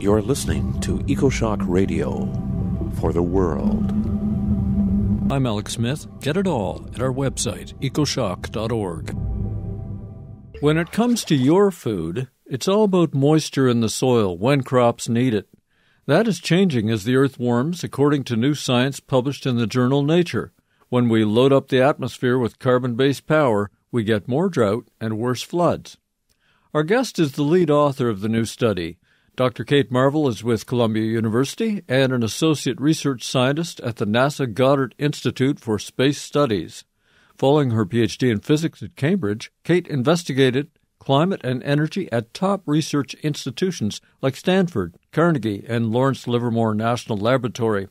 You're listening to EcoShock Radio for the world. I'm Alex Smith. Get it all at our website, ecoshock.org. When it comes to your food, it's all about moisture in the soil when crops need it. That is changing as the earth warms, according to new science published in the journal Nature. When we load up the atmosphere with carbon based power, we get more drought and worse floods. Our guest is the lead author of the new study. Dr. Kate Marvel is with Columbia University and an associate research scientist at the NASA Goddard Institute for Space Studies. Following her PhD in physics at Cambridge, Kate investigated climate and energy at top research institutions like Stanford, Carnegie, and Lawrence Livermore National Laboratory.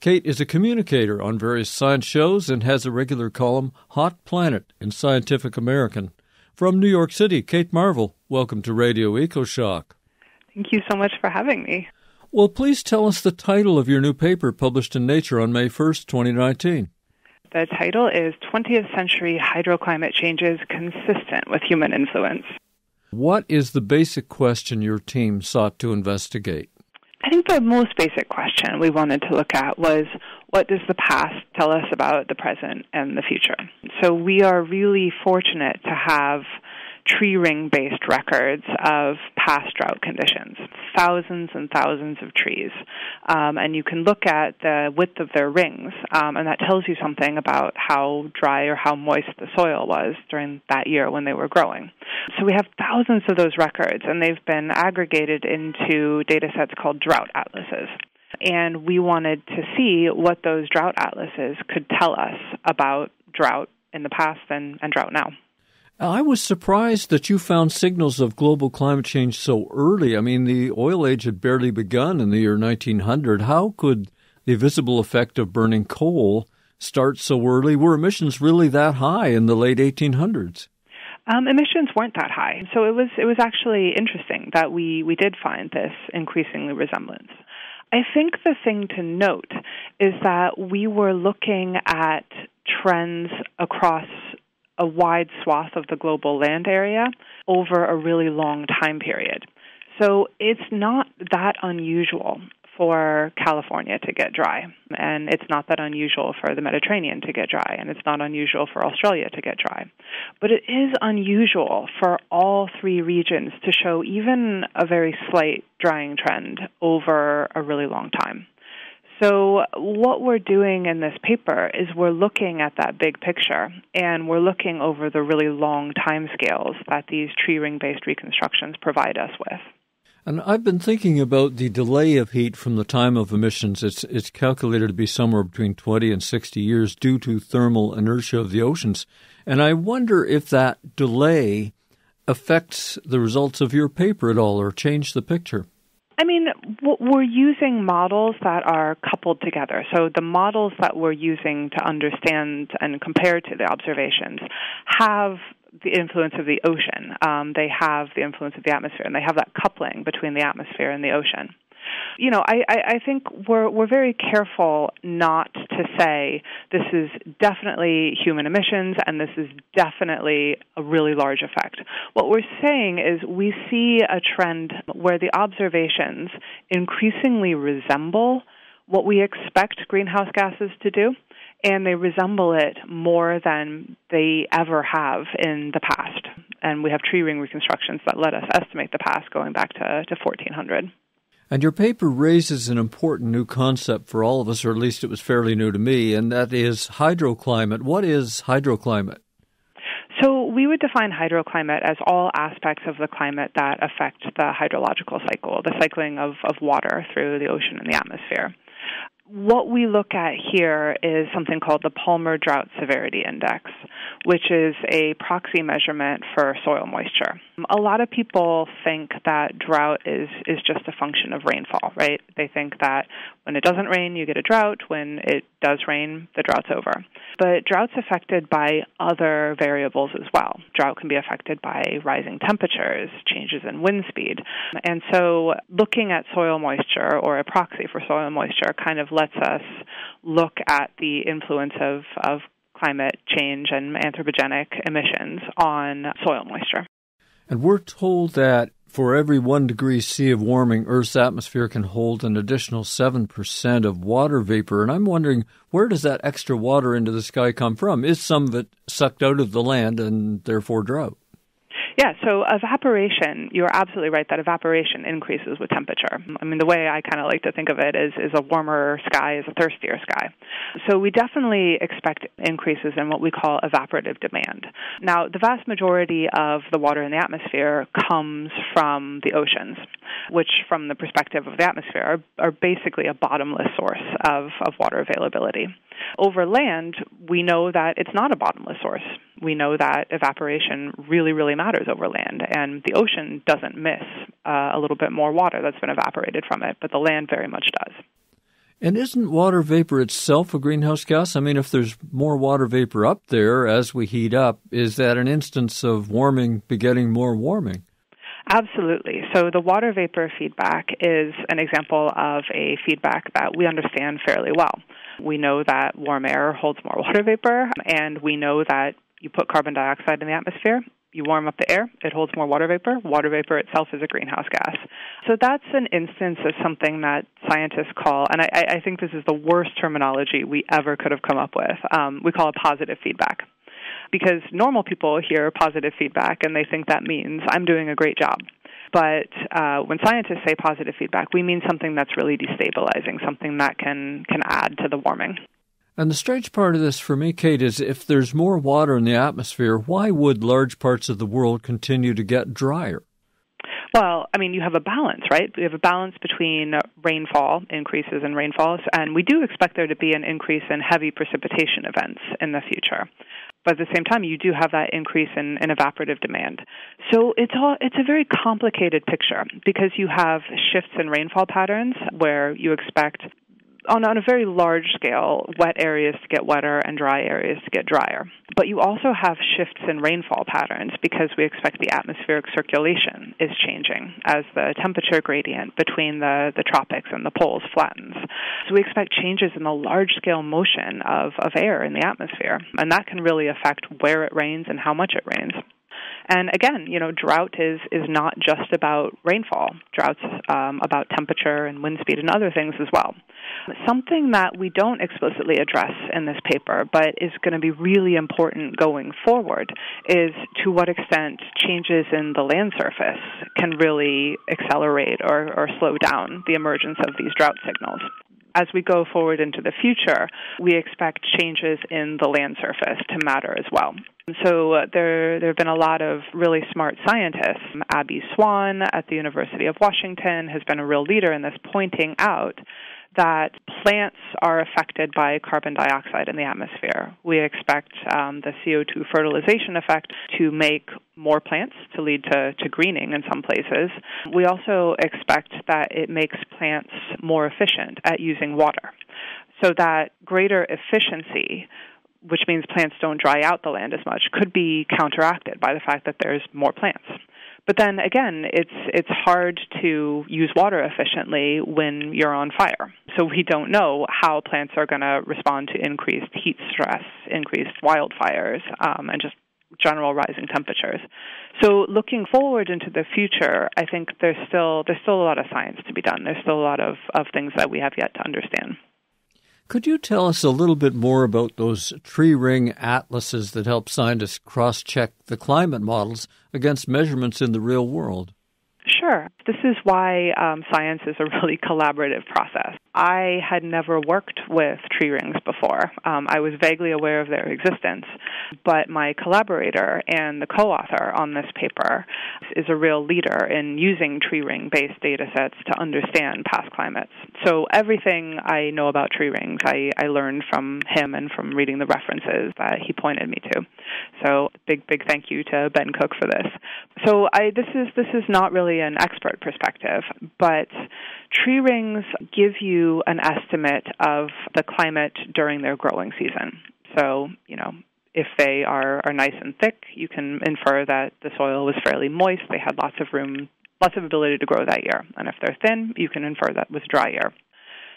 Kate is a communicator on various science shows and has a regular column, Hot Planet, in Scientific American. From New York City, Kate Marvel, welcome to Radio EcoShock. Thank you so much for having me. Well, please tell us the title of your new paper published in Nature on May 1st, 2019. The title is 20th Century Hydroclimate Changes Consistent with Human Influence. What is the basic question your team sought to investigate? I think the most basic question we wanted to look at was what does the past tell us about the present and the future? So we are really fortunate to have tree ring based records of past drought conditions, thousands and thousands of trees. Um, and you can look at the width of their rings, um, and that tells you something about how dry or how moist the soil was during that year when they were growing. So we have thousands of those records, and they've been aggregated into data sets called drought atlases and we wanted to see what those drought atlases could tell us about drought in the past and, and drought now. I was surprised that you found signals of global climate change so early. I mean, the oil age had barely begun in the year 1900. How could the visible effect of burning coal start so early? Were emissions really that high in the late 1800s? Um, emissions weren't that high, so it was it was actually interesting that we we did find this increasingly resemblance. I think the thing to note is that we were looking at trends across a wide swath of the global land area over a really long time period. So it's not that unusual for California to get dry, and it's not that unusual for the Mediterranean to get dry, and it's not unusual for Australia to get dry. But it is unusual for all three regions to show even a very slight drying trend over a really long time. So, what we're doing in this paper is we're looking at that big picture and we're looking over the really long time scales that these tree ring based reconstructions provide us with. And I've been thinking about the delay of heat from the time of emissions. It's, it's calculated to be somewhere between 20 and 60 years due to thermal inertia of the oceans. And I wonder if that delay affects the results of your paper at all or change the picture. I mean, we're using models that are coupled together. So the models that we're using to understand and compare to the observations have the influence of the ocean. Um, they have the influence of the atmosphere, and they have that coupling between the atmosphere and the ocean you know, I, I, I think we're we're very careful not to say this is definitely human emissions and this is definitely a really large effect. What we're saying is we see a trend where the observations increasingly resemble what we expect greenhouse gases to do and they resemble it more than they ever have in the past. And we have tree ring reconstructions that let us estimate the past going back to, to 1400. And your paper raises an important new concept for all of us, or at least it was fairly new to me, and that is hydroclimate. What is hydroclimate? So we would define hydroclimate as all aspects of the climate that affect the hydrological cycle, the cycling of, of water through the ocean and the atmosphere what we look at here is something called the Palmer Drought Severity Index, which is a proxy measurement for soil moisture. A lot of people think that drought is, is just a function of rainfall, right? They think that when it doesn't rain, you get a drought. When it does rain, the drought's over. But drought's affected by other variables as well. Drought can be affected by rising temperatures, changes in wind speed. And so looking at soil moisture or a proxy for soil moisture kind of lets us look at the influence of, of climate change and anthropogenic emissions on soil moisture. And we're told that For every one degree C of warming, Earth's atmosphere can hold an additional 7% of water vapor. And I'm wondering, where does that extra water into the sky come from? Is some of it sucked out of the land and therefore drought? Yeah, so evaporation, you're absolutely right that evaporation increases with temperature. I mean, the way I kind of like to think of it is, is a warmer sky is a thirstier sky. So we definitely expect increases in what we call evaporative demand. Now, the vast majority of the water in the atmosphere comes from the oceans, which, from the perspective of the atmosphere, are, are basically a bottomless source of, of water availability. Over land, we know that it's not a bottomless source. We know that evaporation really, really matters over land, and the ocean doesn't miss uh, a little bit more water that's been evaporated from it, but the land very much does. And isn't water vapor itself a greenhouse gas? I mean, if there's more water vapor up there as we heat up, is that an instance of warming begetting more warming? Absolutely. So the water vapor feedback is an example of a feedback that we understand fairly well. We know that warm air holds more water vapor, and we know that you put carbon dioxide in the atmosphere, you warm up the air, it holds more water vapor. Water vapor itself is a greenhouse gas. So that's an instance of something that scientists call, and I, I think this is the worst terminology we ever could have come up with. Um, we call it positive feedback. Because normal people hear positive feedback and they think that means I'm doing a great job. But uh, when scientists say positive feedback, we mean something that's really destabilizing, something that can, can add to the warming. And the strange part of this for me, Kate, is if there's more water in the atmosphere, why would large parts of the world continue to get drier? Well, I mean, you have a balance, right? We have a balance between rainfall, increases in rainfalls, and we do expect there to be an increase in heavy precipitation events in the future. But at the same time, you do have that increase in, in evaporative demand. So it's all it's a very complicated picture because you have shifts in rainfall patterns where you expect on, on a very large scale, wet areas to get wetter and dry areas to get drier. But you also have shifts in rainfall patterns because we expect the atmospheric circulation is changing as the temperature gradient between the, the tropics and the poles flattens. So we expect changes in the large scale motion of, of air in the atmosphere, and that can really affect where it rains and how much it rains. And again, you know, drought is is not just about rainfall. Drought's um, about temperature and wind speed and other things as well. Something that we don't explicitly address in this paper, but is going to be really important going forward, is to what extent changes in the land surface can really accelerate or, or slow down the emergence of these drought signals as we go forward into the future, we expect changes in the land surface to matter as well. So uh, there, there have been a lot of really smart scientists. Abby Swann at the University of Washington has been a real leader in this, pointing out that plants are affected by carbon dioxide in the atmosphere. We expect um, the CO2 fertilization effect to make more plants to lead to, to greening in some places. We also expect that it makes plants more efficient at using water. So that greater efficiency which means plants don't dry out the land as much, could be counteracted by the fact that there's more plants. But then again, it's it's hard to use water efficiently when you're on fire. So we don't know how plants are going to respond to increased heat stress, increased wildfires, um, and just general rising temperatures. So looking forward into the future, I think there's still there's still a lot of science to be done. There's still a lot of, of things that we have yet to understand. Could you tell us a little bit more about those tree ring atlases that help scientists cross check the climate models against measurements in the real world? Sure. This is why um, science is a really collaborative process. I had never worked with tree rings before. Um, I was vaguely aware of their existence, but my collaborator and the co author on this paper is a real leader in using tree ring based data sets to understand past climates. So everything I know about tree rings, I, I learned from him and from reading the references that he pointed me to. So big, big thank you to Ben Cook for this. So I, this is this is not really an expert perspective, but tree rings give you an estimate of the climate during their growing season. So, you know, if they are, are nice and thick, you can infer that the soil was fairly moist, they had lots of room, lots of ability to grow that year. And if they're thin, you can infer that was dry year.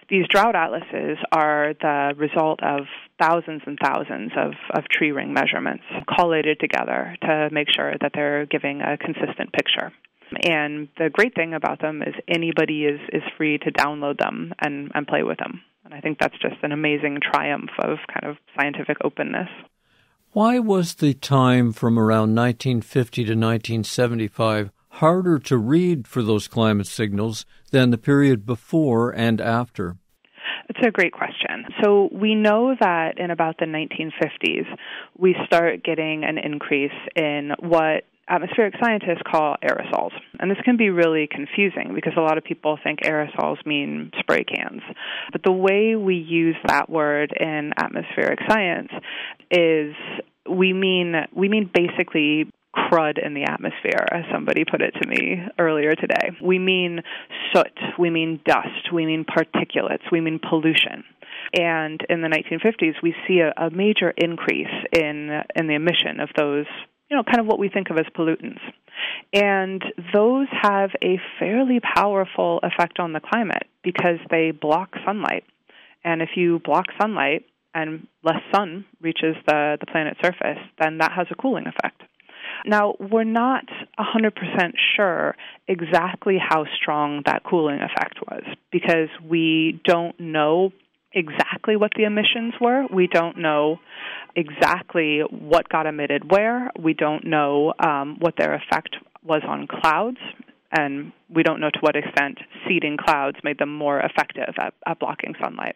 These drought atlases are the result of thousands and thousands of, of tree ring measurements collated together to make sure that they're giving a consistent picture. And the great thing about them is anybody is, is free to download them and, and play with them. And I think that's just an amazing triumph of kind of scientific openness. Why was the time from around 1950 to 1975 harder to read for those climate signals than the period before and after? It's a great question. So we know that in about the 1950s, we start getting an increase in what atmospheric scientists call aerosols. And this can be really confusing because a lot of people think aerosols mean spray cans. But the way we use that word in atmospheric science is we mean we mean basically crud in the atmosphere, as somebody put it to me earlier today. We mean soot, we mean dust, we mean particulates, we mean pollution. And in the 1950s, we see a, a major increase in in the emission of those, you know, kind of what we think of as pollutants. And those have a fairly powerful effect on the climate because they block sunlight. And if you block sunlight and less sun reaches the, the planet's surface, then that has a cooling effect. Now, we're not 100% sure exactly how strong that cooling effect was because we don't know exactly what the emissions were. We don't know exactly what got emitted where. We don't know um, what their effect was on clouds and we don't know to what extent seeding clouds made them more effective at, at, blocking sunlight.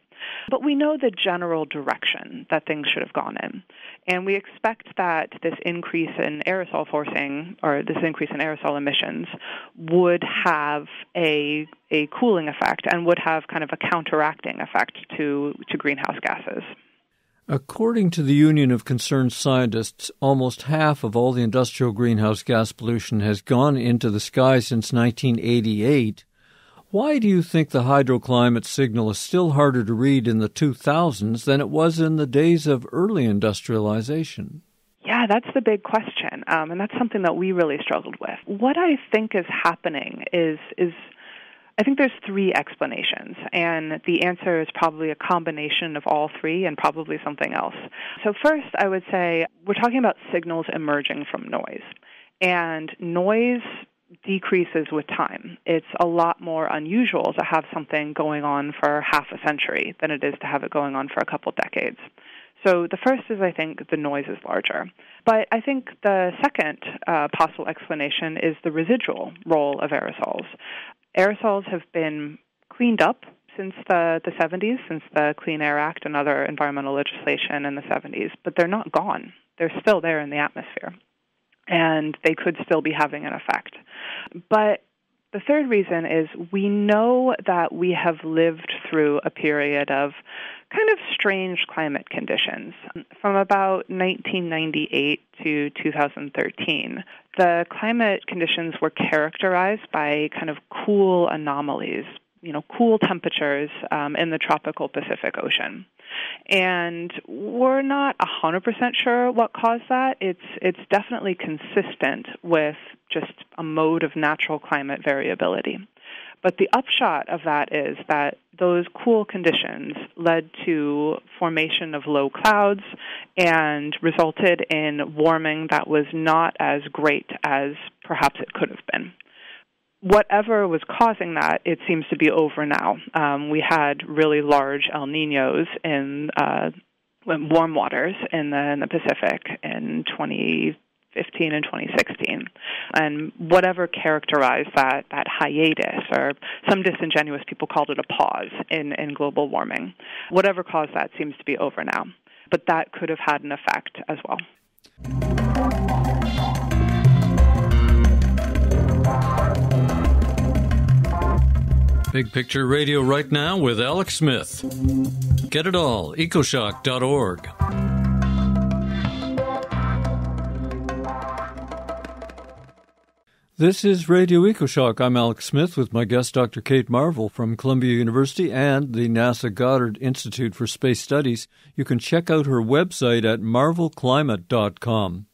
But we know the general direction that things should have gone in. And we expect that this increase in aerosol forcing, or this increase in aerosol emissions, would have a, a cooling effect and would have kind of a counteracting effect to, to greenhouse gases. According to the Union of Concerned Scientists, almost half of all the industrial greenhouse gas pollution has gone into the sky since 1988. Why do you think the hydroclimate signal is still harder to read in the 2000s than it was in the days of early industrialization? Yeah, that's the big question, um, and that's something that we really struggled with. What I think is happening is is I think there's three explanations, and the answer is probably a combination of all three and probably something else. So, first, I would say we're talking about signals emerging from noise. And noise decreases with time. It's a lot more unusual to have something going on for half a century than it is to have it going on for a couple decades. So the first is I think the noise is larger. But I think the second uh, possible explanation is the residual role of aerosols aerosols have been cleaned up since the, the 70s, since the Clean Air Act and other environmental legislation in the 70s, but they're not gone. They're still there in the atmosphere, and they could still be having an effect. But the third reason is we know that we have lived through a period of kind of strange climate conditions. From about 1998 to 2013, the climate conditions were characterized by kind of cool anomalies, you know, cool temperatures um, in the tropical Pacific Ocean. And we're not 100% sure what caused that. It's, it's definitely consistent with just a mode of natural climate variability. But the upshot of that is that those cool conditions led to formation of low clouds and resulted in warming that was not as great as perhaps it could have been. Whatever was causing that, it seems to be over now. Um, we had really large El Ninos in uh, warm waters in the, in the Pacific in 20 2015 and 2016. And whatever characterized that, that hiatus, or some disingenuous people called it a pause in, in global warming, whatever caused that seems to be over now. But that could have had an effect as well. Big Picture Radio right now with Alex Smith. Get it all, ecoshock.org. This is Radio EcoShock. I'm Alex Smith with my guest, Dr. Kate Marvel from Columbia University and the NASA Goddard Institute for Space Studies. You can check out her website at marvelclimate.com.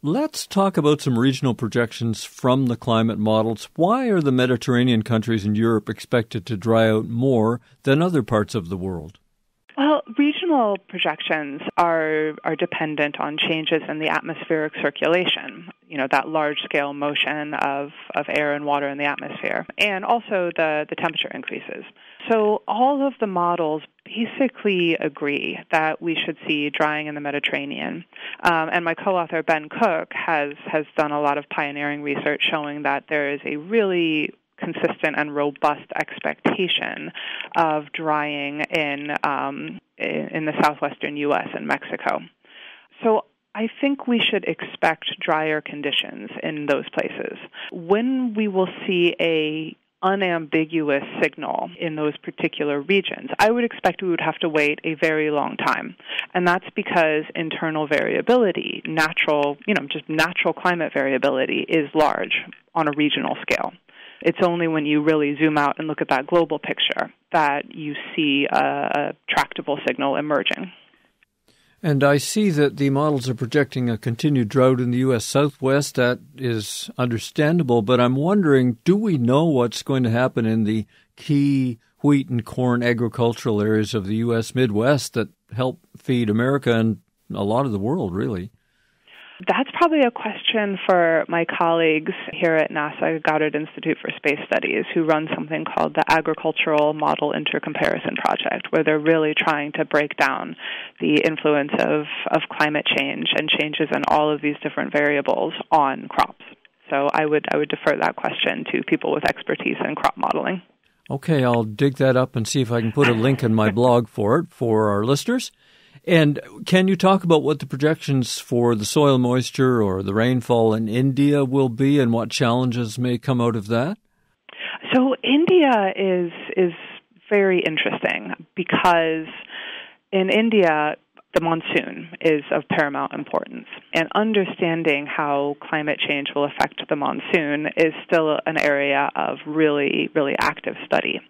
Let's talk about some regional projections from the climate models. Why are the Mediterranean countries in Europe expected to dry out more than other parts of the world? Well, regional projections are are dependent on changes in the atmospheric circulation. You know that large scale motion of, of air and water in the atmosphere, and also the the temperature increases. So all of the models basically agree that we should see drying in the Mediterranean. Um, and my co-author Ben Cook has has done a lot of pioneering research showing that there is a really consistent and robust expectation of drying in um, in the southwestern U.S. and Mexico. So I think we should expect drier conditions in those places. When we will see a unambiguous signal in those particular regions. I would expect we would have to wait a very long time. And that's because internal variability, natural, you know, just natural climate variability is large on a regional scale. It's only when you really zoom out and look at that global picture that you see a, a tractable signal emerging. And I see that the models are projecting a continued drought in the U.S. Southwest. That is understandable, but I'm wondering do we know what's going to happen in the key wheat and corn agricultural areas of the U.S. Midwest that help feed America and a lot of the world, really? That's probably a question for my colleagues here at NASA Goddard Institute for Space Studies, who run something called the Agricultural Model Intercomparison Project, where they're really trying to break down the influence of, of climate change and changes in all of these different variables on crops. So I would I would defer that question to people with expertise in crop modeling. Okay, I'll dig that up and see if I can put a link in my blog for it for our listeners. And can you talk about what the projections for the soil moisture or the rainfall in India will be and what challenges may come out of that? So India is is very interesting because in India the monsoon is of paramount importance. And understanding how climate change will affect the monsoon is still an area of really, really active study.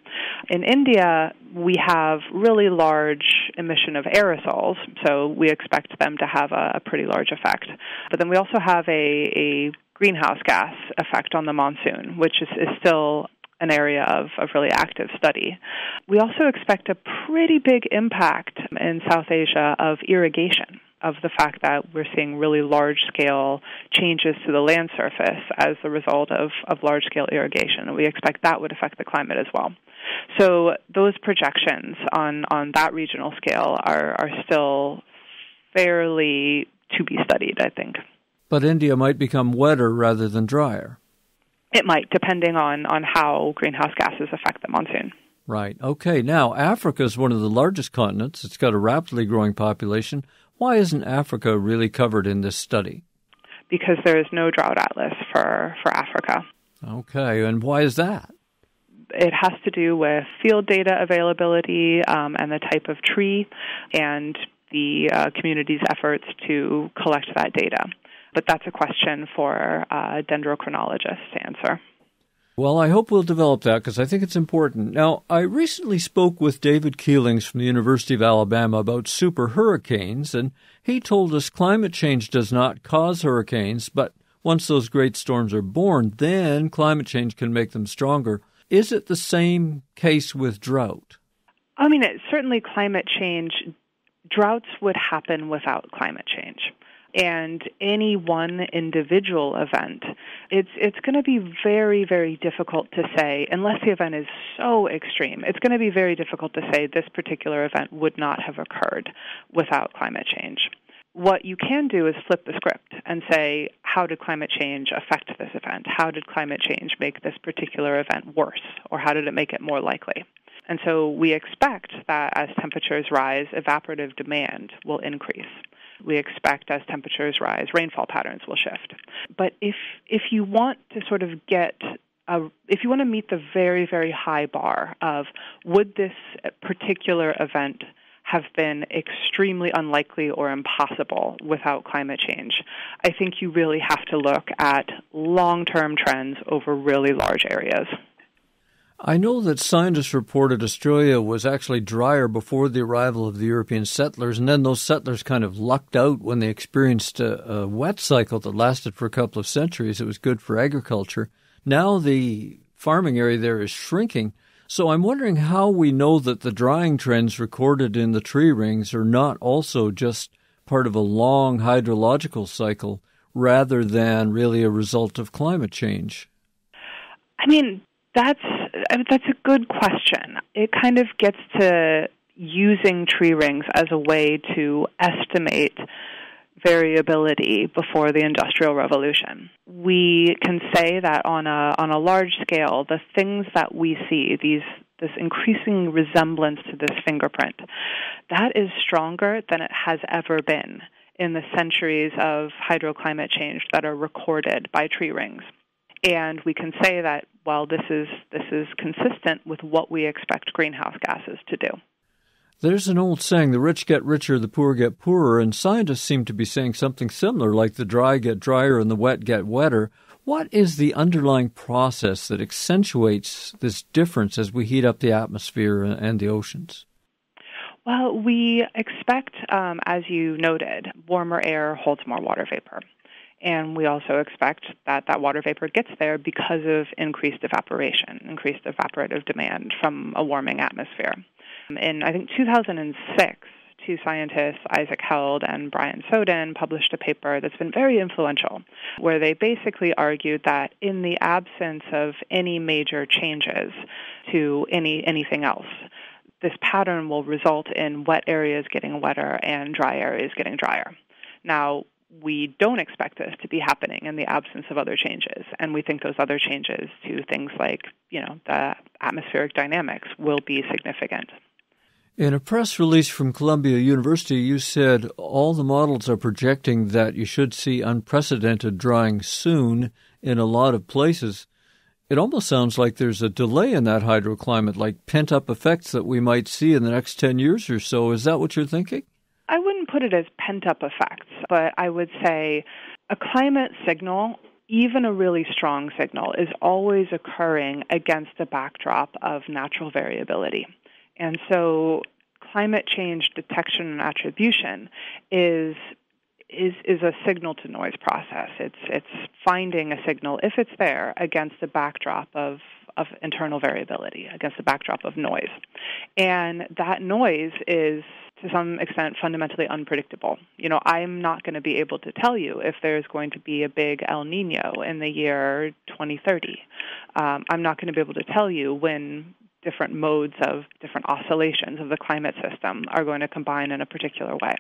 In India, we have really large emission of aerosols, so we expect them to have a, pretty large effect. But then we also have a, a greenhouse gas effect on the monsoon, which is, is still an area of, of really active study. We also expect a pretty big impact in South Asia of irrigation of the fact that we're seeing really large scale changes to the land surface as a result of, of large scale irrigation. We expect that would affect the climate as well. So those projections on, on that regional scale are, are still fairly to be studied, I think. But India might become wetter rather than drier. It might, depending on, on how greenhouse gases affect the monsoon. Right. Okay. Now, Africa is one of the largest continents. It's got a rapidly growing population. Why isn't Africa really covered in this study? Because there is no drought atlas for, for Africa. Okay. And why is that? It has to do with field data availability um, and the type of tree and the uh, community's efforts to collect that data but that's a question for a dendrochronologists to answer. Well, I hope we'll develop that because I think it's important. Now, I recently spoke with David Keellings from the University of Alabama about super hurricanes, and he told us climate change does not cause hurricanes, but once those great storms are born, then climate change can make them stronger. Is it the same case with drought? I mean, it, certainly climate change, droughts would happen without climate change and any one individual event, it's it's going to be very very difficult to say unless the event is so extreme. It's going to be very difficult to say this particular event would not have occurred without climate change. What you can do is flip the script and say, how did climate change affect this event? How did climate change make this particular event worse? Or how did it make it more likely? And so we expect that as temperatures rise, evaporative demand will increase we expect as temperatures rise, rainfall patterns will shift. But if if you want to sort of get if you want to meet the very very high bar of would this particular event have been extremely unlikely or impossible without climate change. I think you really have to look at long term trends over really large areas. I know that scientists reported Australia was actually drier before the arrival of the European settlers, and then those settlers kind of lucked out when they experienced a, a, wet cycle that lasted for a couple of centuries. It was good for agriculture. Now the farming area there is shrinking. So I'm wondering how we know that the drying trends recorded in the tree rings are not also just part of a long hydrological cycle rather than really a result of climate change. I mean, that's that's a good question. It kind of gets to using tree rings as a way to estimate variability before the industrial revolution. We can say that on a on a large scale, the things that we see, these this increasing resemblance to this fingerprint, that is stronger than it has ever been in the centuries of hydroclimate change that are recorded by tree rings. And we can say that while this is this is consistent with what we expect greenhouse gases to do. There's an old saying, the rich get richer, the poor get poorer, and scientists seem to be saying something similar, like the dry get drier and the wet get wetter. What is the underlying process that accentuates this difference as we heat up the atmosphere and the oceans? Well, we expect, um, as you noted, warmer air holds more water vapor. And we also expect that that water vapor gets there because of increased evaporation, increased evaporative demand from a warming atmosphere. Um, in, I think, 2006, two scientists, Isaac Held and Brian Soden, published a paper that's been very influential, where they basically argued that in the absence of any major changes to any anything else, this pattern will result in wet areas getting wetter and dry areas getting drier. Now, we don't expect this to be happening in the absence of other changes. And we think those other changes to things like, you know, the atmospheric dynamics will be significant. In a press release from Columbia University, you said all the models are projecting that you should see unprecedented drying soon in a lot of places. It almost sounds like there's a delay in that hydroclimate, like pent up effects that we might see in the next 10 years or so. Is that what you're thinking? I wouldn't put it as pent up effects, but I would say a climate signal, even a really strong signal, is always occurring against a backdrop of natural variability. And so climate change detection and attribution is is is a signal to noise process. It's it's finding a signal if it's there against the backdrop of of internal variability, against a backdrop of noise. And that noise is to some extent fundamentally unpredictable. You know, I'm not going to be able to tell you if there's going to be a big El Nino in the year 2030. Um, I'm not going to be able to tell you when different modes of different oscillations of the climate system are going to combine in a particular way.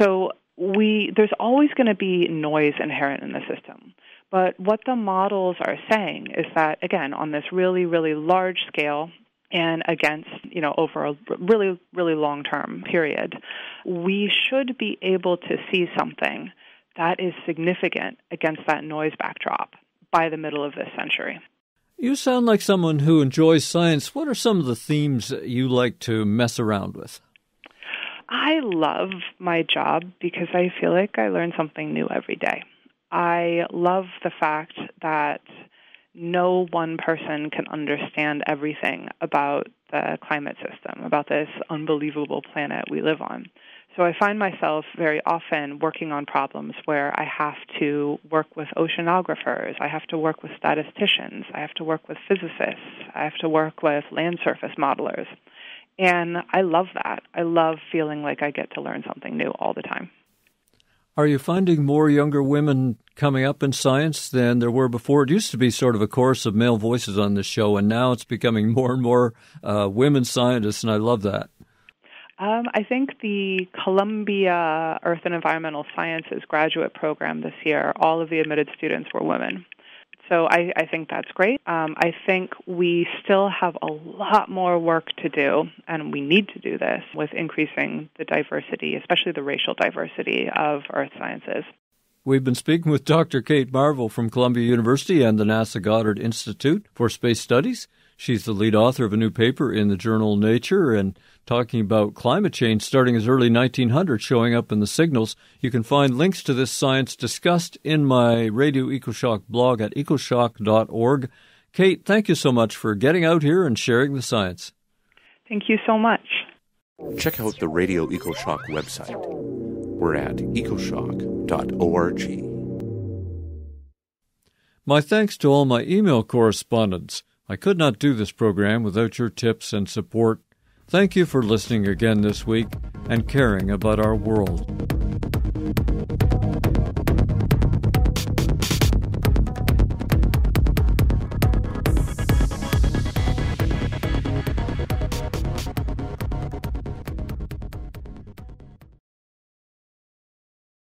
So we there's always going to be noise inherent in the system. But what the models are saying is that again on this really really large scale and against you know over a really really long term period, we should be able to see something that is significant against that noise backdrop by the middle of this century. You sound like someone who enjoys science. What are some of the themes you like to mess around with? I love my job because I feel like I learn something new every day. I love the fact that no one person can understand everything about the climate system, about this unbelievable planet we live on. So I find myself very often working on problems where I have to work with oceanographers, I have to work with statisticians, I have to work with physicists, I have to work with land surface modelers. And I love that. I love feeling like I get to learn something new all the time. Are you finding more younger women coming up in science than there were before? It used to be sort of a chorus of male voices on this show, and now it's becoming more and more uh, women scientists, and I love that. Um, I think the Columbia Earth and Environmental Sciences graduate program this year, all of the admitted students were women. So I, I think that's great. Um, I think we still have a lot more work to do, and we need to do this with increasing the diversity, especially the racial diversity of earth sciences. We've been speaking with Dr. Kate Marvel from Columbia University and the NASA Goddard Institute for Space Studies. She's the lead author of a new paper in the journal Nature and talking about climate change starting as early 1900 showing up in the signals. You can find links to this science discussed in my Radio EcoShock blog at ecoshock.org. Kate, thank you so much for getting out here and sharing the science. Thank you so much. Check out the Radio EcoShock website. We're at ecoshock.org. My thanks to all my email correspondents. I could not do this program without your tips and support. Thank you for listening again this week and caring about our world.